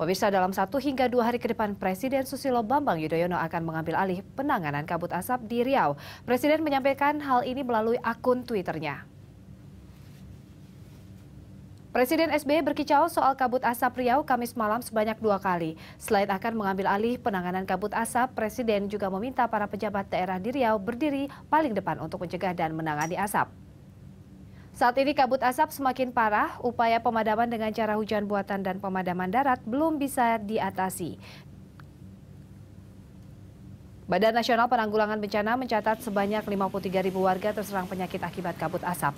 Pemirsa dalam satu hingga dua hari ke depan, Presiden Susilo Bambang Yudhoyono akan mengambil alih penanganan kabut asap di Riau. Presiden menyampaikan hal ini melalui akun Twitternya. Presiden SBY berkicau soal kabut asap Riau Kamis malam sebanyak dua kali. Selain akan mengambil alih penanganan kabut asap, Presiden juga meminta para pejabat daerah di Riau berdiri paling depan untuk mencegah dan menangani asap. Saat ini kabut asap semakin parah, upaya pemadaman dengan cara hujan buatan dan pemadaman darat belum bisa diatasi. Badan Nasional Penanggulangan Bencana mencatat sebanyak 53 ribu warga terserang penyakit akibat kabut asap.